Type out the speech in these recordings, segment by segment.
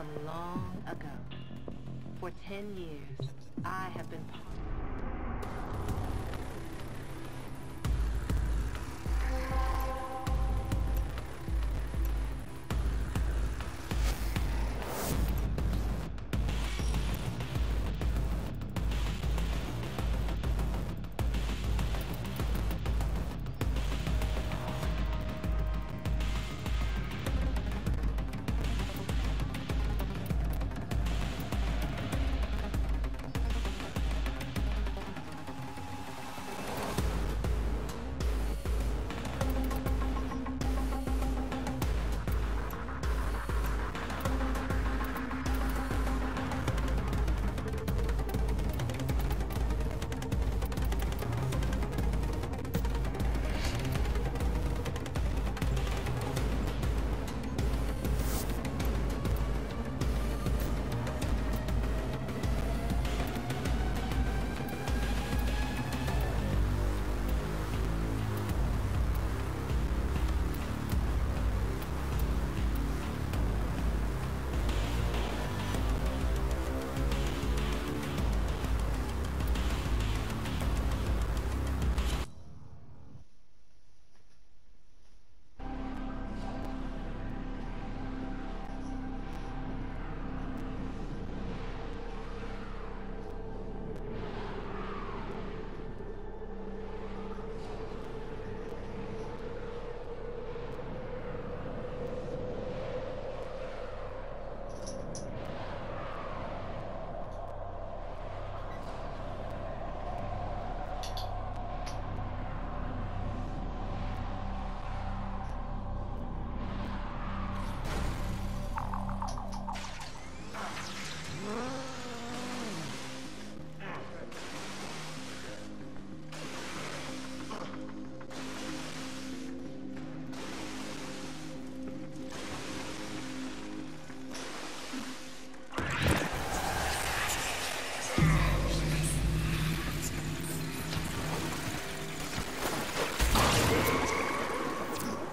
from long ago. For ten years, I have been part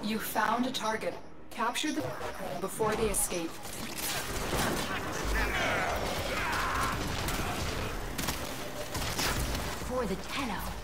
You found a target. Capture them before they escape. For the Tenno.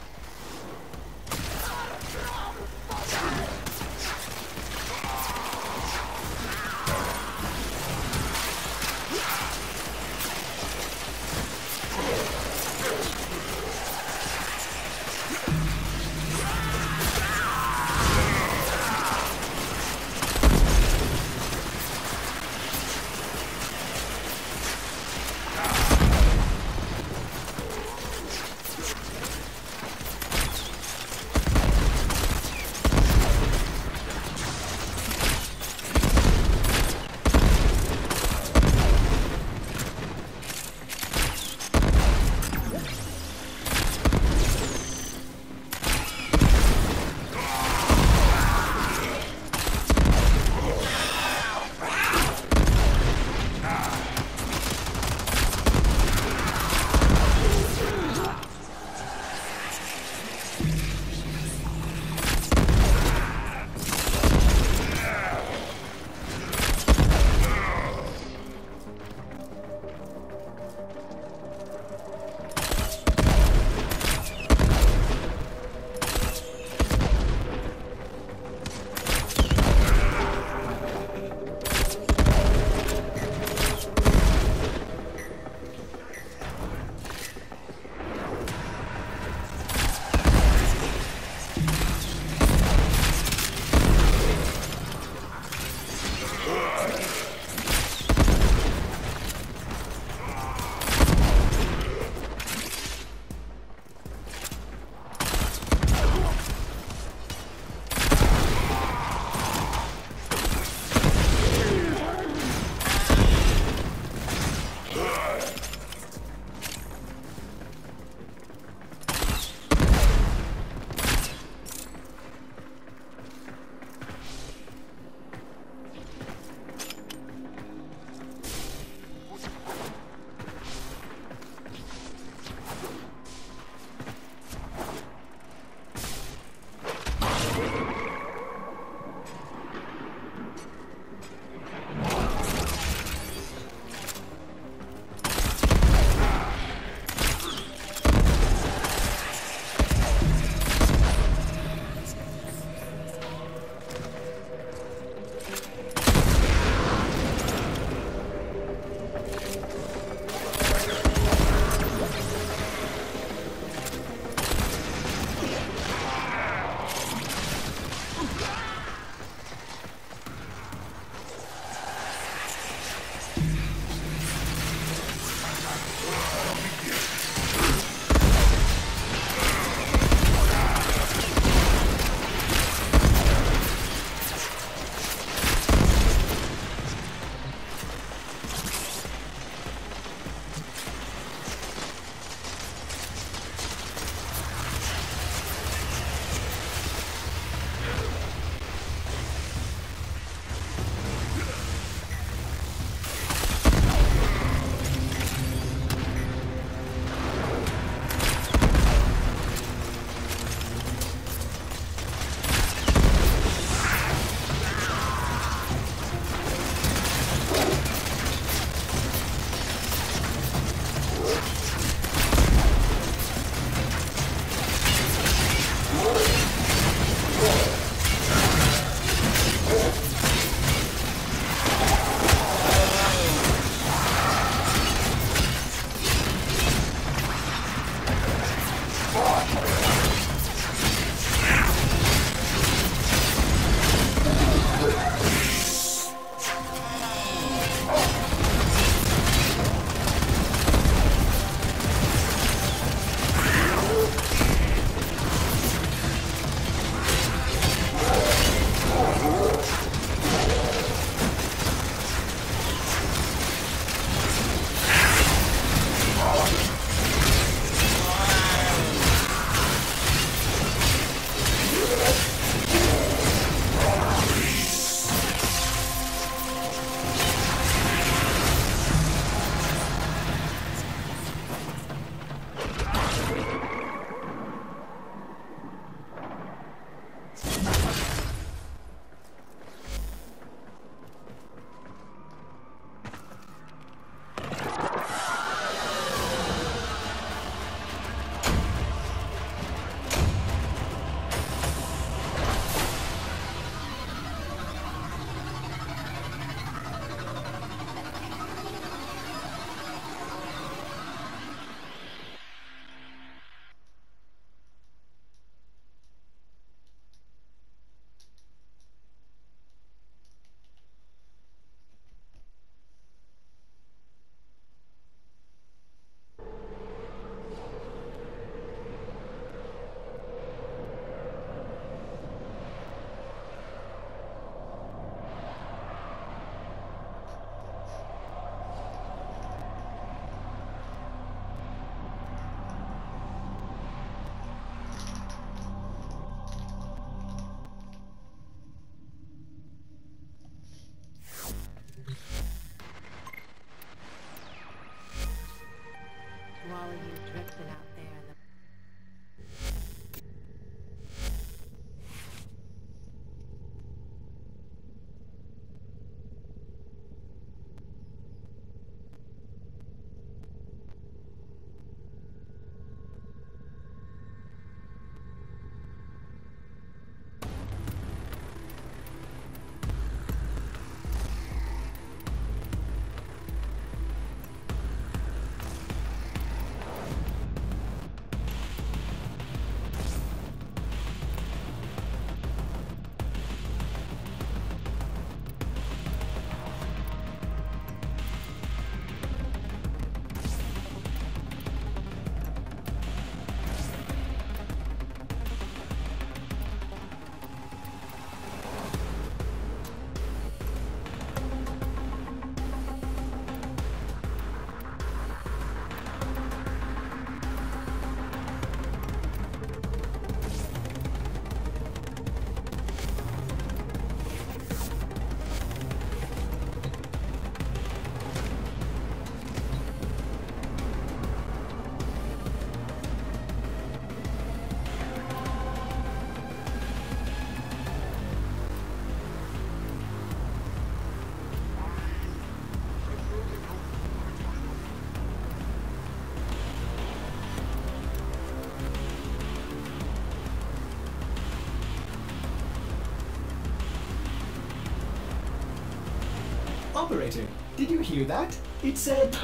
Operator, did you hear that? It said...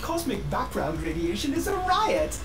Cosmic background radiation is a riot!